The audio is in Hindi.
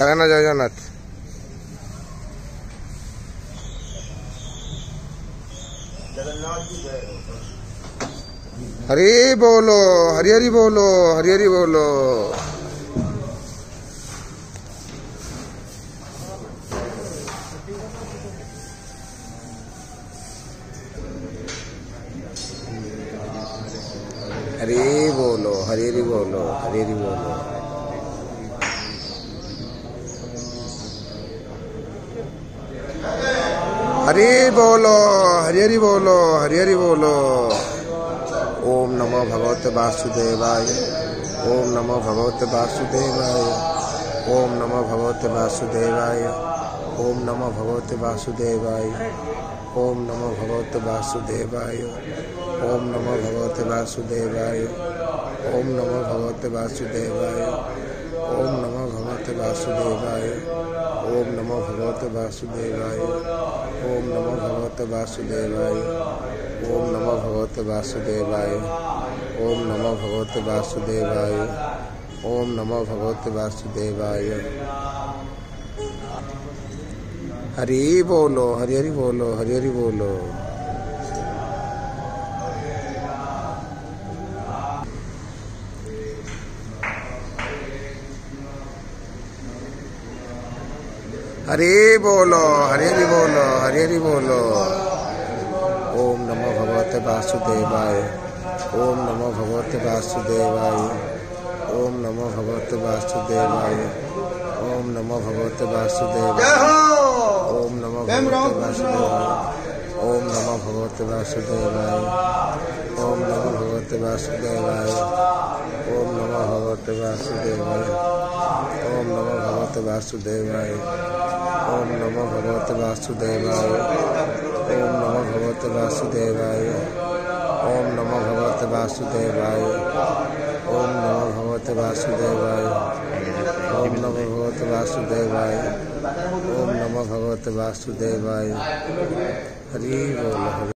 कराना जाओ जगन्नाथ हरे बोलो हरी हरी बोलो हरी हरी बोलो हरे बोलो हरी हरी बोलो हरे हरी बोलो हरी बोलो हरी हरी बोलो हरी हरी बोलो। ओम नमो भगवते वासुदेवाय, ओम नमो भगवते वासुदेवाय, ओम नमो भगवते वासुदेवाय, ओम नमो भगवते वासुदेवाय, ओम नमो भगवते वासुदेवाय, ओम नमो भगवते वासुदेवाय, ओम नमो भगवते वासुदेवाय, ओम नमो भगवते वासुदेवाय। ओम नमो भगवते वासुदेवाय। ओम नमो भगवते वासुदेवाय। ओम नमो भगवते वासुदेवाय। ओम नमो भगवते वासुदेवाय। ओम नमो भगवते वासुदेवाय। हरि बोलो, हरि हरि बोलो, हरि हरि बोलो। हरि बोलो हरि हरि बोलो हरि हरि बोलो। ओम नमो भगवते वासुदेवाय ओम नमो भगवते वासुदेवाय ओम नमो भगवते वासुदेवाय ओम नमो भगवते वासुदेवाय ओम नमो भगवते वासुदेवाय ओम नमो भगवते वासुदेवाय ओम नमो भगवते वासुदेवाय ओम नमो भगवते वासुदेवाय ओम नमो वासुदेवाय। ओम नमो भगवते वासुदेवाय। ओम नमो भगवते वासुदेवाय। ओम नमो भगवते वासुदेवाय। ओम नमो भगवते वासुदेवाय। ओम नमो भगवते वासुदेवाय। ओम नमो भगवते वासुदेवाय। हरि बोल।